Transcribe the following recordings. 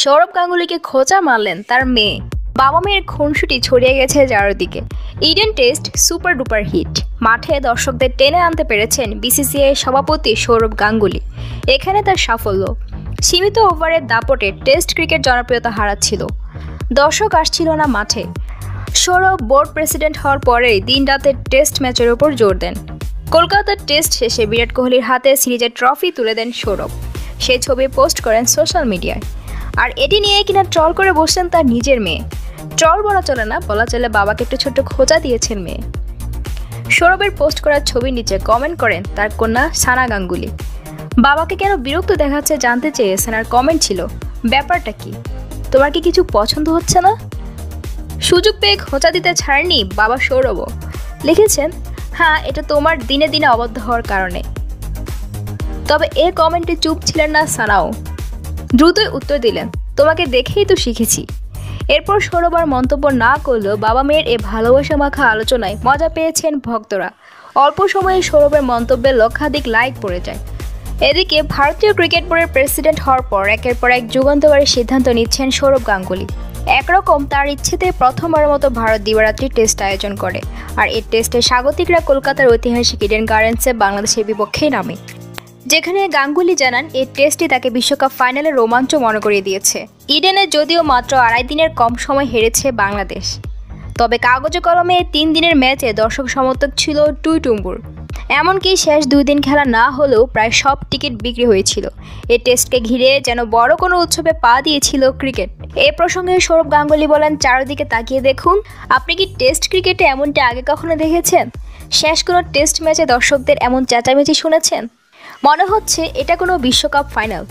সৌরভ গাঙ্গুলিকে খোঁচা মারলেন তার মেয়ে। বাবা মেয়ের খুনসুটি ছড়িয়ে গেছে চারদিকে Eden test super duper hit. মাঠে দর্শকদের টেনে আনতে পেরেছেন বিসিসিআই সভাপতি সৌরভ গাঙ্গুলি। এখানে তার সাফল্য। সীমিত ওভারের দাপটে টেস্ট ক্রিকেট জনপ্রিয়তা হারাচ্ছিল। দর্শক আসছিল না মাঠে। সৌরভ বোর্ড প্রেসিডেন্ট হওয়ার পরেই দিন রাতের টেস্ট ম্যাচের ওপর জোর দেন। কলকাতার টেস্ট শেষে বিরাট কোহলির হাতে সিরিজের ট্রফি তুলে দেন সৌরভ। সেই ছবি পোস্ট করেন সোশ্যাল মিডিয়ায়। আর এটি নিয়ে কিনা ট্রল করে বসছেন তার নিজের মেয়ে। ট্রল বলা চলে না, বলা চলে বাবাকে একটু ছোট্ট খোঁচা দিয়েছেন মেয়ে। সৌরভের পোস্ট করার ছবির নিচে কমেন্ট করেন তার কন্যা সানা গাঙ্গুলি। বাবাকে কেন বিরক্ত দেখাচ্ছে জানতে চেয়েছেন আর কমেন্ট ছিল, ব্যাপারটা কি? তোমার কি কিছু পছন্দ হচ্ছে না? সুযোগ পেয়ে খোঁচা দিতে ছাড়েনি বাবা সৌরভও লিখেছেন হ্যাঁ এটা তোমার দিনে দিনে অবদ্ধ হওয়ার কারণে। তবে এ কমেন্টে চুপ ছিলেন না সানাও। দ্রুতই উত্তর দিলেন, তোমাকে দেখেই তো শিখেছি। এরপর সৌরভ মন্তব্য না করলেও বাবা মেয়ের এ ভালোবাসা মাখা আলোচনায় মজা পেয়েছেন ভক্তরা। অল্প সময়ে সৌরভের মন্তব্যে লক্ষাধিক লাইক পড়ে যায়। এদিকে ভারতীয় ক্রিকেট বোর্ডের প্রেসিডেন্ট হওয়ার পর একের পর এক যুগান্তকারী সিদ্ধান্ত নিচ্ছেন সৌরভ গাঙ্গুলি। একরকম তার ইচ্ছেতে প্রথমবারের মতো ভারত দিবারাত্রি টেস্ট আয়োজন করে, আর এই টেস্টে স্বাগতিকরা কলকাতার ঐতিহাসিক ইডেন গার্ডেন্সে বাংলাদেশের বিপক্ষে নামে। যেখানে গাঙ্গুলি জানান এই টেস্টটি তাকে বিশ্বকাপ ফাইনালে রোমাঞ্চ মনে করিয়ে দিয়েছে। ইডেনে যদিও মাত্র আড়াই দিনের কম সময় হেরেছে বাংলাদেশ। তবে কাগজে কলমে তিন দিনের ম্যাচে দর্শক সমর্থক ছিল টুই টুম্বুর এমনকি শেষ দুই দিন খেলা না হলেও প্রায় সব টিকিট বিক্রি হয়েছিল। এই টেস্টকে ঘিরে যেন বড় কোনো উৎসবে পা দিয়েছিল ক্রিকেট। এ প্রসঙ্গে সৌরভ গাঙ্গুলি বলেন, চারদিকে তাকিয়ে দেখুন, আপনি কি টেস্ট ক্রিকেটে এমনটা আগে কখনো দেখেছেন? শেষ কোনো টেস্ট ম্যাচে দর্শকদের এমন চেঁচামেচি শুনেছেন? মনে হচ্ছে এটা কোনো বিশ্বকাপ ফাইনাল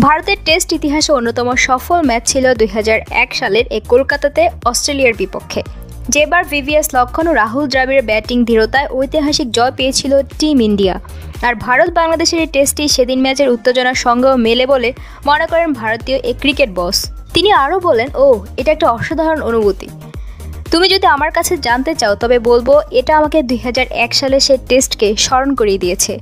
ভারতের টেস্ট ইতিহাসে অন্যতম সফল ম্যাচ ছিল দু হাজার এক সালের এই কলকাতাতে অস্ট্রেলিয়ার বিপক্ষে। যেবার ভিভিএস লক্ষণ ও রাহুল দ্রাবিড়ের ব্যাটিং দৃঢ়তায় ঐতিহাসিক জয় পেয়েছিল টিম ইন্ডিয়া আর ভারত বাংলাদেশের এই টেস্টটি সেদিন ম্যাচের উত্তেজনার সঙ্গেও মেলে বলে মনে করেন ভারতীয় এ ক্রিকেট বস তিনি আরও বলেন, ও, এটা একটা অসাধারণ অনুভূতি। তুমি যদি আমার কাছে জানতে চাও, তবে বলব এটা আমাকে দুই সালে সে টেস্টকে স্মরণ করিয়ে দিয়েছে।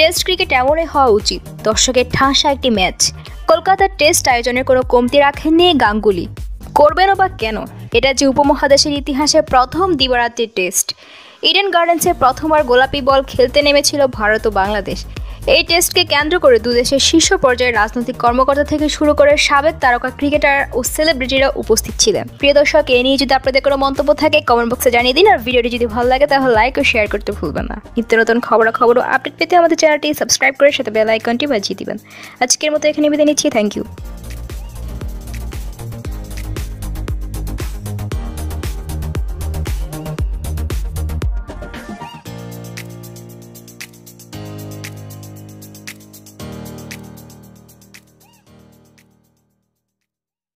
টেস্ট ক্রিকেট এমনই হওয়া উচিত। দর্শকের ঠাসা একটি ম্যাচ। কলকাতার টেস্ট আয়োজনের কোনো কমতি রাখেননি গাঙ্গুলি। করবেনও বা কেন? এটা যে উপমহাদেশের ইতিহাসে প্রথম দিবারাত্রির টেস্ট। ইডেন গার্ডেন্সে প্রথমবার গোলাপি বল খেলতে নেমেছিল ভারত ও বাংলাদেশ। এই টেস্টকে কেন্দ্র করে দুদেশের শীর্ষ পর্যায়ের রাজনৈতিক কর্মকর্তা থেকে শুরু করে সাবেক তারকা ক্রিকেটার ও সেলিব্রিটিরা উপস্থিত ছিলেন। প্রিয় দর্শক, এ নিয়ে যদি আপনাদের কোনো মন্তব্য থাকে কমেন্ট বক্সে জানিয়ে দিন। আর ভিডিওটি যদি ভালো লাগে, তাহলে লাইক ও শেয়ার করতে ভুলবেন না। নিত্য নতুন খবর ও আপডেট পেতে আমাদের চ্যানেলটি সাবস্ক্রাইব করে সাথে বেল আইকনটি বাজিয়ে দিবেন। আজকের মতো এখানে বিদায় নিচ্ছি। Thank you